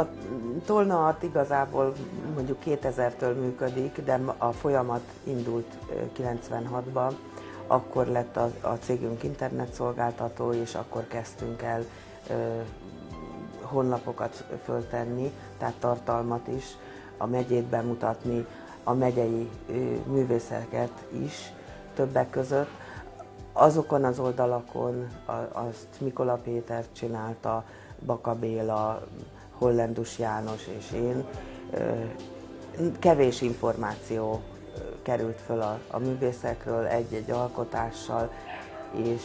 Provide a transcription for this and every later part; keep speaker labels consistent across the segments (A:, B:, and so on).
A: A Tolna igazából mondjuk 2000-től működik, de a folyamat indult 96-ban, akkor lett a, a cégünk internetszolgáltató, és akkor kezdtünk el ö, honlapokat föltenni, tehát tartalmat is, a megyét bemutatni, a megyei ö, művészeket is többek között. Azokon az oldalakon azt Mikola Péter csinálta, Baka Béla, Hollendus János és én. Kevés információ került föl a, a művészekről egy-egy alkotással, és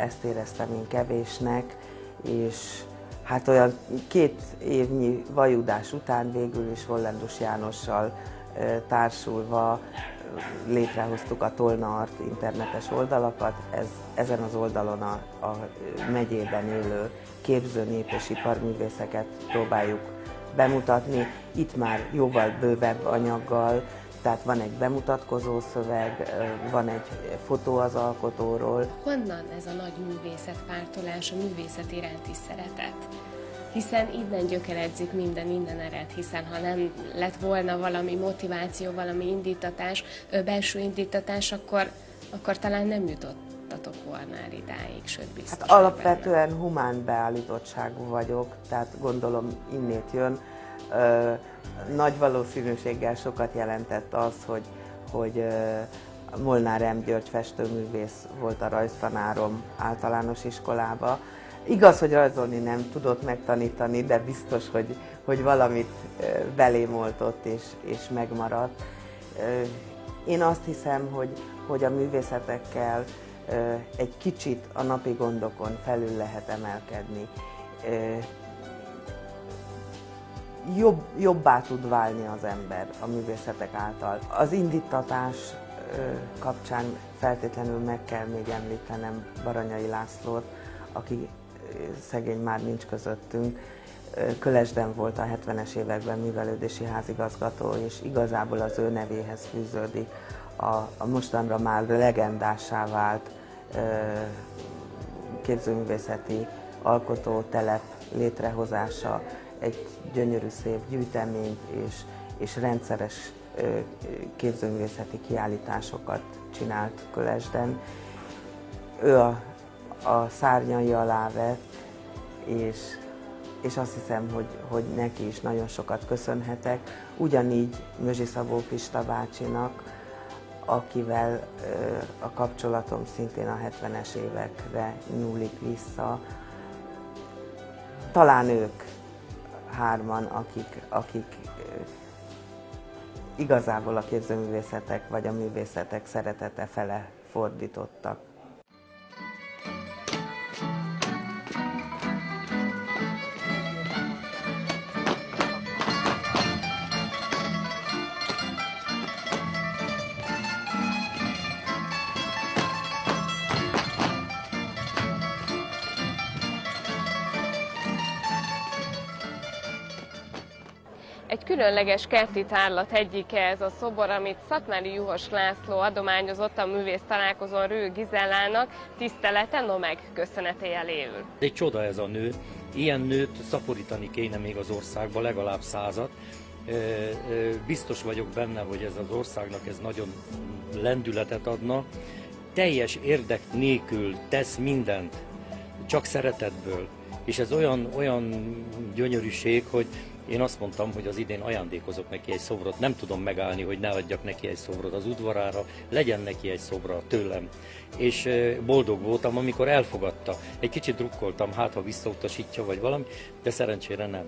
A: ezt éreztem én kevésnek, és hát olyan két évnyi vajudás után végül is Hollendus Jánossal társulva létrehoztuk a Tolna Art internetes oldalakat. Ez, ezen az oldalon a, a megyében élő képző nép és iparművészeket próbáljuk bemutatni. Itt már jóval bővebb anyaggal, tehát van egy bemutatkozó szöveg, van egy fotó az alkotóról.
B: Honnan ez a nagy művészetpártolás, a művészet iránti szeretet? hiszen innen gyökeredzik minden, innen ered, hiszen ha nem lett volna valami motiváció, valami indítatás, belső indítatás, akkor, akkor talán nem jutottatok volna el idáig, sőt biztos.
A: Hát alapvetően benne. humán beállítottságú vagyok, tehát gondolom innét jön. Nagy valószínűséggel sokat jelentett az, hogy, hogy Molnár M. György festőművész volt a rajztanárom általános iskolába, Igaz, hogy rajzolni nem tudott megtanítani, de biztos, hogy, hogy valamit belém oltott és, és megmaradt. Én azt hiszem, hogy, hogy a művészetekkel egy kicsit a napi gondokon felül lehet emelkedni. Jobb, jobbá tud válni az ember a művészetek által. Az indítatás kapcsán feltétlenül meg kell még említenem Baranyai Lászlót, aki szegény már nincs közöttünk. Kölesden volt a 70-es években művelődési házigazgató, és igazából az ő nevéhez fűződik a, a mostanra már legendássá vált képzőművészeti alkotótelep létrehozása, egy gyönyörű szép gyűjteményt és, és rendszeres képzőművészeti kiállításokat csinált Kölesden. Ő a a szárnyai alá vett, és, és azt hiszem, hogy, hogy neki is nagyon sokat köszönhetek. Ugyanígy Mözsi Szabó Pista bácsinak, akivel a kapcsolatom szintén a 70-es évekre nyúlik vissza. Talán ők hárman, akik, akik igazából a képzőművészetek vagy a művészetek szeretete fele fordítottak.
B: Egy különleges kerti tárlat egyike ez a szobor, amit Szatmári Juhos László adományozott a művész találkozón Rő Gizellának, tisztelete, no meg köszönetéjel él.
C: Egy csoda ez a nő, ilyen nőt szaporítani kéne még az országba, legalább százat. Biztos vagyok benne, hogy ez az országnak ez nagyon lendületet adna. Teljes érdek nélkül tesz mindent, csak szeretetből. És ez olyan, olyan gyönyörűség, hogy én azt mondtam, hogy az idén ajándékozok neki egy szobrot, nem tudom megállni, hogy ne adjak neki egy szobrot az udvarára, legyen neki egy szobra tőlem. És boldog voltam, amikor elfogadta. Egy kicsit drukkoltam, hát ha visszautasítja vagy valami, de szerencsére nem.